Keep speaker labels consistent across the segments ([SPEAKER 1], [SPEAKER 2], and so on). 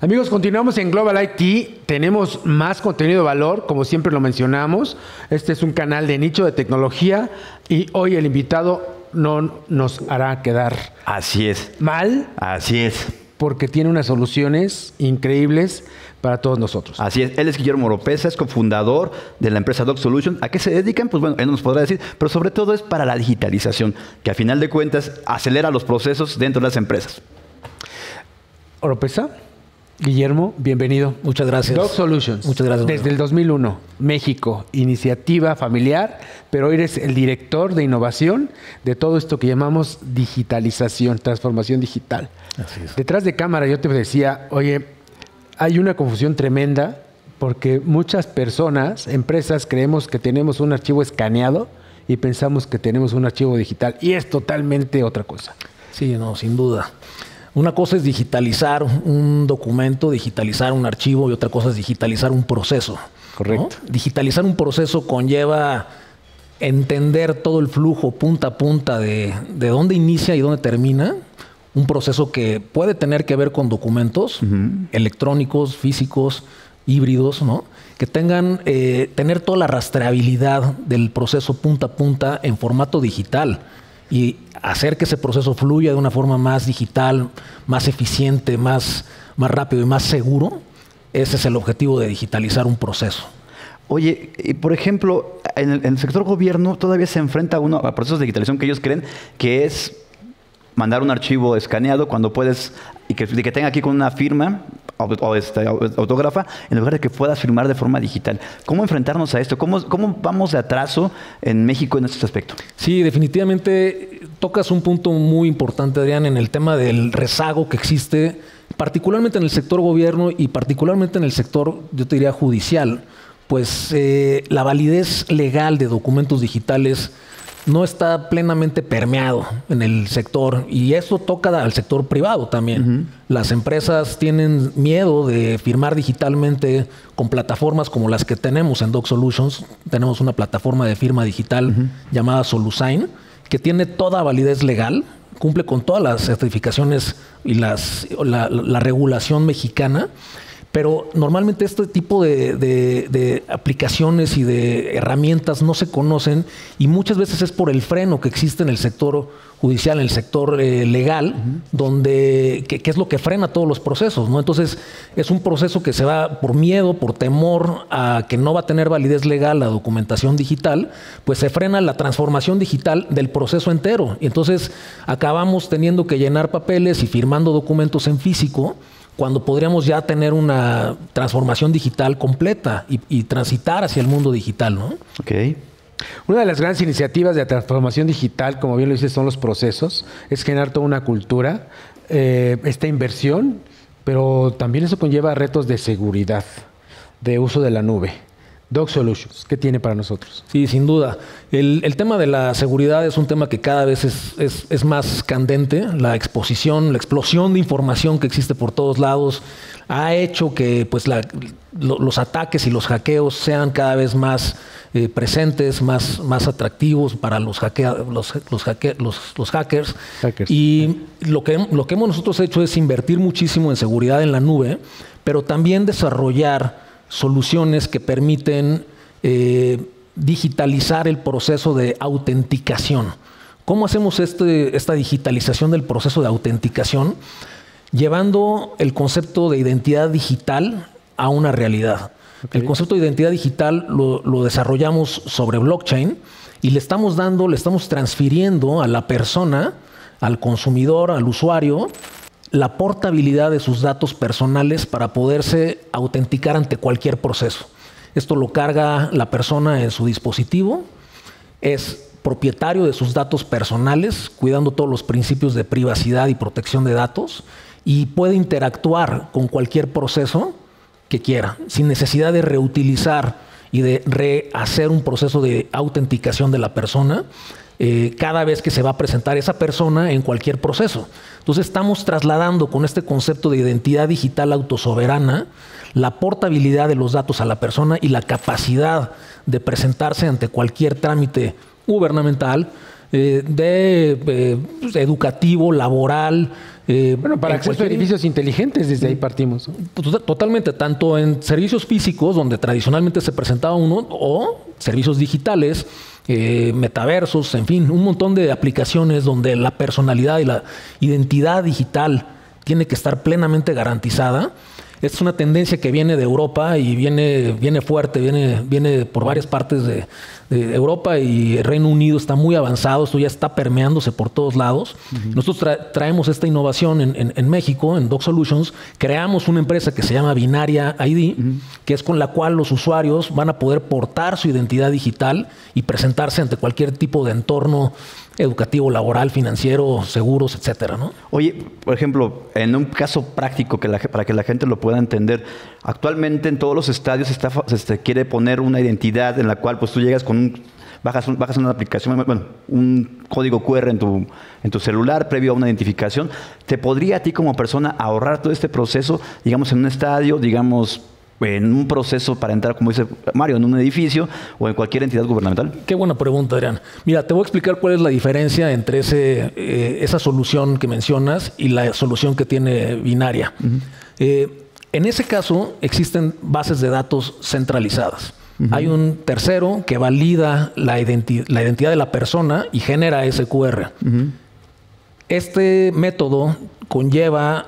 [SPEAKER 1] Amigos, continuamos en Global IT. Tenemos más contenido de valor, como siempre lo mencionamos. Este es un canal de nicho de tecnología y hoy el invitado no nos hará quedar
[SPEAKER 2] Así es.
[SPEAKER 1] mal
[SPEAKER 2] Así es.
[SPEAKER 1] porque tiene unas soluciones increíbles para todos nosotros.
[SPEAKER 2] Así es. Él es Guillermo Oropesa, es cofundador de la empresa Doc Solution. ¿A qué se dedican? Pues bueno, él nos podrá decir, pero sobre todo es para la digitalización, que a final de cuentas acelera los procesos dentro de las empresas.
[SPEAKER 1] Oropesa, Guillermo, bienvenido.
[SPEAKER 3] Muchas gracias.
[SPEAKER 1] Doc Solutions.
[SPEAKER 3] Muchas gracias.
[SPEAKER 1] Desde el 2001, México, iniciativa familiar, pero hoy eres el director de innovación de todo esto que llamamos digitalización, transformación digital.
[SPEAKER 3] Así es.
[SPEAKER 1] Detrás de cámara yo te decía, oye, hay una confusión tremenda porque muchas personas, empresas, creemos que tenemos un archivo escaneado y pensamos que tenemos un archivo digital y es totalmente otra cosa.
[SPEAKER 3] Sí, no, sin duda. Una cosa es digitalizar un documento, digitalizar un archivo y otra cosa es digitalizar un proceso. ¿no?
[SPEAKER 1] Correcto.
[SPEAKER 3] Digitalizar un proceso conlleva entender todo el flujo punta a punta de, de dónde inicia y dónde termina. Un proceso que puede tener que ver con documentos electrónicos, físicos, híbridos, ¿no? Que tengan, eh, tener toda la rastreabilidad del proceso punta a punta en formato digital y hacer que ese proceso fluya de una forma más digital, más eficiente, más, más rápido y más seguro. Ese es el objetivo de digitalizar un proceso.
[SPEAKER 2] Oye, por ejemplo, en el, en el sector gobierno todavía se enfrenta uno a procesos de digitalización que ellos creen que es mandar un archivo escaneado cuando puedes y que, y que tenga aquí con una firma o, este, autógrafa en lugar de que puedas firmar de forma digital. ¿Cómo enfrentarnos a esto? ¿Cómo, cómo vamos de atraso en México en este aspecto?
[SPEAKER 3] Sí, definitivamente tocas un punto muy importante, Adrián, en el tema del rezago que existe, particularmente en el sector gobierno y particularmente en el sector, yo te diría, judicial. Pues eh, la validez legal de documentos digitales no está plenamente permeado en el sector y eso toca al sector privado también. Las empresas tienen miedo de firmar digitalmente con plataformas como las que tenemos en Doc Solutions. Tenemos una plataforma de firma digital llamada Solusign que tiene toda validez legal, cumple con todas las certificaciones y las, la, la regulación mexicana. Pero normalmente este tipo de, de- de aplicaciones y de herramientas no se conocen y muchas veces es por el freno que existe en el sector judicial, en el sector eh, legal, donde que, que es lo que frena todos los procesos. ¿no? Entonces es un proceso que se va por miedo, por temor a que no va a tener validez legal la documentación digital, pues se frena la transformación digital del proceso entero. Y entonces acabamos teniendo que llenar papeles y firmando documentos en físico cuando podríamos ya tener una transformación digital completa y, y transitar hacia el mundo digital, ¿no?
[SPEAKER 2] Ok.
[SPEAKER 1] Una de las grandes iniciativas de transformación digital, como bien lo dices, son los procesos, es generar toda una cultura, eh, esta inversión, pero también eso conlleva retos de seguridad, de uso de la nube. Doc Solutions, ¿qué tiene para nosotros?
[SPEAKER 3] Sí, sin duda. El, el tema de la seguridad es un tema que cada vez es, es- es más candente. La exposición, la explosión de información que existe por todos lados ha hecho que pues, la- lo- los ataques y los hackeos sean cada vez más eh, presentes, más, más atractivos para los, hackea- los, los hacke- los- los hackers.
[SPEAKER 1] Hackers.
[SPEAKER 3] Y lo que, lo que hemos nosotros hecho es invertir muchísimo en seguridad en la nube, pero también desarrollar soluciones que permiten eh, digitalizar el proceso de autenticación. ¿Cómo hacemos este- esta digitalización del proceso de autenticación? Llevando el concepto de identidad digital a una realidad. El concepto de identidad digital lo, lo desarrollamos sobre blockchain y le estamos dando, le estamos transfiriendo a la persona, al consumidor, al usuario, la portabilidad de sus datos personales para poderse autenticar ante cualquier proceso. Esto lo carga la persona en su dispositivo, es propietario de sus datos personales, cuidando todos los principios de privacidad y protección de datos, y puede interactuar con cualquier proceso que quiera, sin necesidad de reutilizar y de rehacer un proceso de autenticación de la persona eh, cada vez que se va a presentar esa persona en cualquier proceso. Entonces estamos trasladando con este concepto de identidad digital autosoberana la portabilidad de los datos a la persona y la capacidad de presentarse ante cualquier trámite gubernamental eh, de eh, pues, educativo, laboral. eh,
[SPEAKER 1] Bueno, para acceso a edificios inteligentes, desde ahí partimos.
[SPEAKER 3] Tota- Totalmente, tanto en servicios físicos, donde tradicionalmente se presentaba uno, o servicios digitales, metaversos, en fin, un montón de aplicaciones donde la personalidad y la identidad digital tiene que estar plenamente garantizada. Esta es una tendencia que viene de Europa y viene, viene fuerte, viene, viene por varias partes de, de Europa y el Reino Unido está muy avanzado, esto ya está permeándose por todos lados. Nosotros tra- traemos esta innovación en, en- en México, en Doc Solutions, creamos una empresa que se llama Binaria ID, que es con la cual los usuarios van a poder portar su identidad digital y presentarse ante cualquier tipo de entorno educativo, laboral, financiero, seguros, etcétera, ¿no?
[SPEAKER 2] Oye, por ejemplo, en un caso práctico que para que la gente lo pueda entender, actualmente en todos los estadios se este, quiere poner una identidad en la cual pues tú llegas con un bajas, bajas una aplicación, bueno, un código QR en tu, en tu celular previo a una identificación. ¿Te podría a ti como persona ahorrar todo este proceso, digamos, en un estadio, digamos, en un proceso para entrar, como dice Mario, en un edificio o en cualquier entidad gubernamental?
[SPEAKER 3] Qué buena pregunta, Adrián. Mira, te voy a explicar cuál es la diferencia entre ese, eh, esa solución que mencionas y la solución que tiene Binaria. Eh, en ese caso, existen bases de datos centralizadas. Hay un tercero que valida la, identi- la identidad de la persona y genera ese QR. Este método conlleva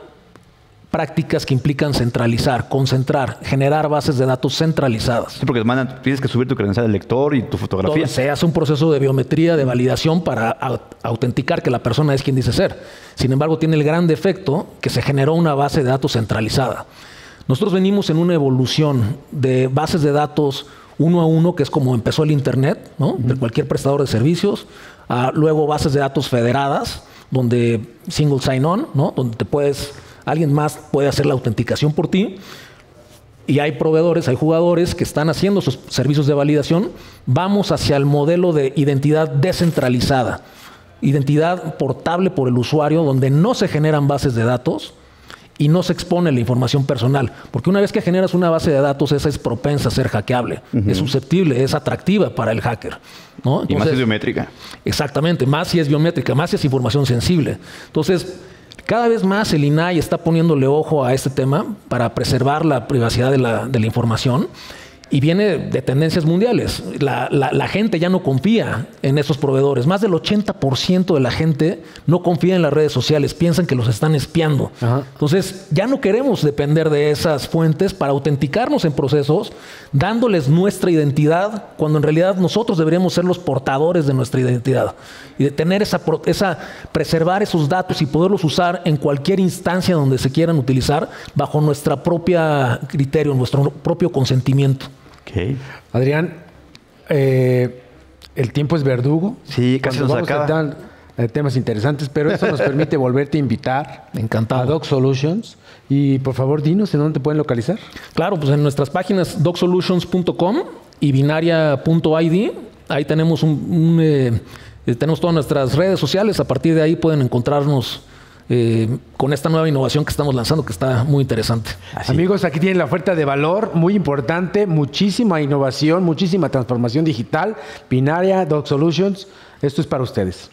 [SPEAKER 3] prácticas que implican centralizar, concentrar, generar bases de datos centralizadas.
[SPEAKER 2] Sí, porque mandan- tienes que subir tu credencial de lector y tu fotografía.
[SPEAKER 3] Se hace un proceso de biometría, de validación para au- autenticar que la persona es quien dice ser. Sin embargo, tiene el gran defecto que se generó una base de datos centralizada. Nosotros venimos en una evolución de bases de datos uno a uno, que es como empezó el Internet, ¿no? de cualquier prestador de servicios, a luego bases de datos federadas, donde single sign-on, ¿no? donde te puedes, alguien más puede hacer la autenticación por ti. Y hay proveedores, hay jugadores que están haciendo sus servicios de validación. Vamos hacia el modelo de identidad descentralizada, identidad portable por el usuario, donde no se generan bases de datos y no se expone la información personal. Porque una vez que generas una base de datos, esa es propensa a ser hackeable, es susceptible, es atractiva para el hacker. ¿no?
[SPEAKER 2] y más es biométrica.
[SPEAKER 3] Exactamente, más si es biométrica, más si es información sensible. Entonces, cada vez más el INAI está poniéndole ojo a este tema para preservar la privacidad de la, de la información y viene de tendencias mundiales. La, la- la gente ya no confía en esos proveedores. Más del 80% de la gente no confía en las redes sociales, piensan que los están espiando.
[SPEAKER 1] Ajá.
[SPEAKER 3] Entonces, ya no queremos depender de esas fuentes para autenticarnos en procesos, dándoles nuestra identidad, cuando en realidad nosotros deberíamos ser los portadores de nuestra identidad. Y de tener esa, esa preservar esos datos y poderlos usar en cualquier instancia donde se quieran utilizar bajo nuestra propia criterio, nuestro propio consentimiento.
[SPEAKER 1] Adrián, eh, el tiempo es verdugo.
[SPEAKER 2] Sí, casi
[SPEAKER 1] Cuando
[SPEAKER 2] nos
[SPEAKER 1] vamos a dar, eh, temas interesantes, pero eso nos permite volverte a invitar
[SPEAKER 3] Encantado.
[SPEAKER 1] a Doc Solutions. Y por favor, dinos en dónde te pueden localizar.
[SPEAKER 3] Claro, pues en nuestras páginas docsolutions.com y binaria.id, ahí tenemos un, un, eh, eh, tenemos todas nuestras redes sociales, a partir de ahí pueden encontrarnos eh, con esta nueva innovación que estamos lanzando que está muy interesante.
[SPEAKER 2] Así.
[SPEAKER 1] Amigos, aquí tienen la oferta de valor muy importante, muchísima innovación, muchísima transformación digital. Binaria, Doc Solutions, esto es para ustedes.